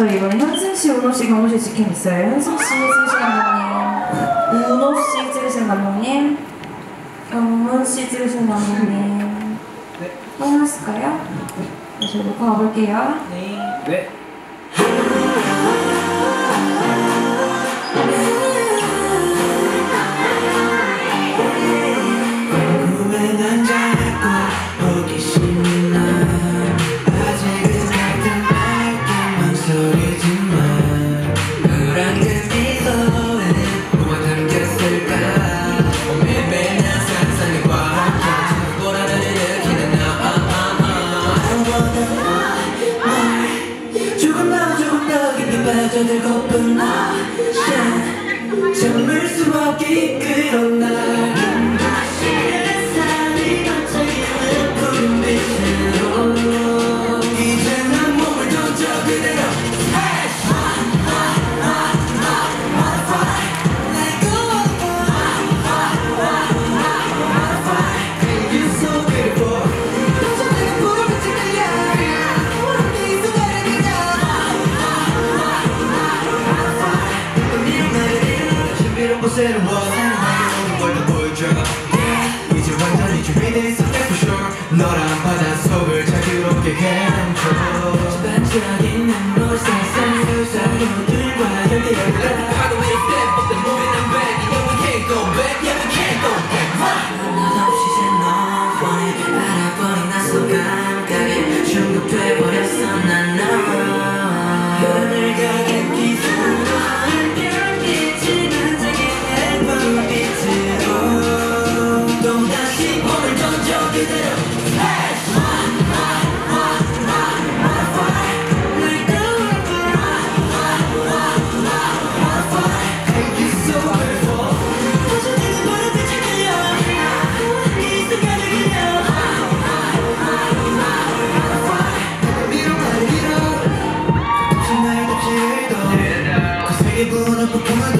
저희 이번에 현승 씨, 은호 씨, 경호 씨 직캠 있어요. 현승 씨 찍으신 감독님, 은호 씨 찍으신 감독님, 경호 씨 찍으신 감독님. 네. 확인하실까요? 네, 저희 녹화 가볼게요. 네. 꿈 빠져들고픈 나 참을 수 없게 이끌어 날 곳에는 원하는 걸더 보여줘? 이제 완전히 준비돼 있어 that's for sure. 너란 바닷속을 자유롭게 헤 Cause we ain't blowing up a condo